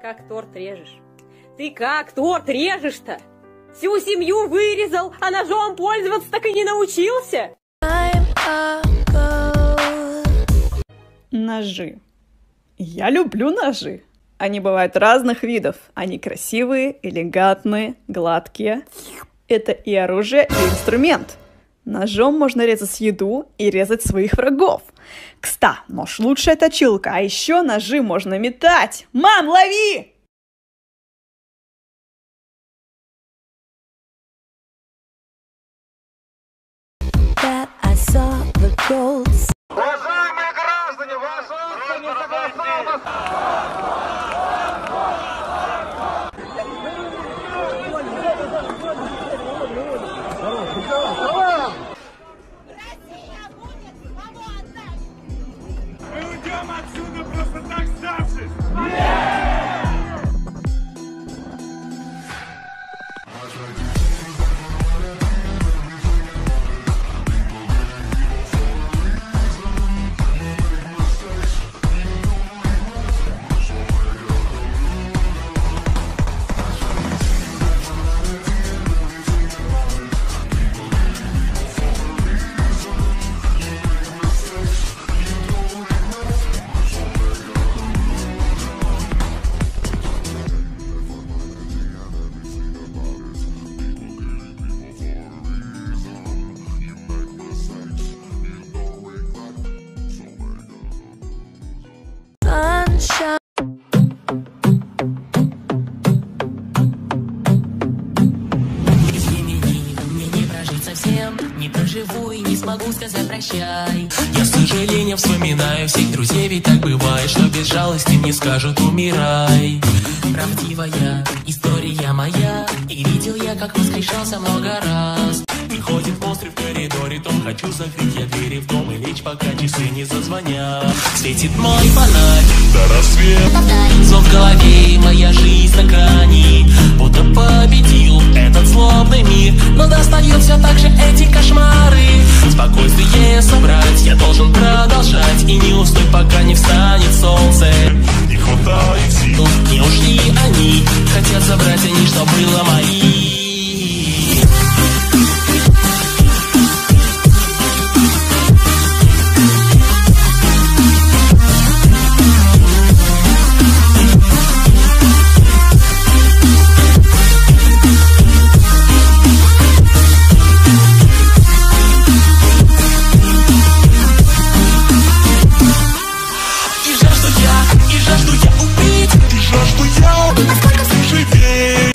как торт режешь? Ты как торт режешь-то? Всю семью вырезал, а ножом пользоваться так и не научился? Ножи. Я люблю ножи. Они бывают разных видов. Они красивые, элегантные, гладкие. Это и оружие, и инструмент. Ножом можно резать еду и резать своих врагов. Кста, нож лучшая точилка, а еще ножи можно метать. Мам, лови! that I saw the ghosts. Matsuda, professor. Проживу и не смогу сказать прощай. Я с сожалением вспоминаю всех друзей Ведь так бывает, что без жалости мне скажут умирай Правдивая история моя И видел я, как воскрешался много раз. Приходит монстры в коридоре Том хочу закрыть я двери в дом И лечь, пока часы не зазвонят Светит мой фонарь. До рассвета. Сон в голове, моя жизнь на грани было мои И жажду я, и жажду я убить И жажду я, насколько живее Меня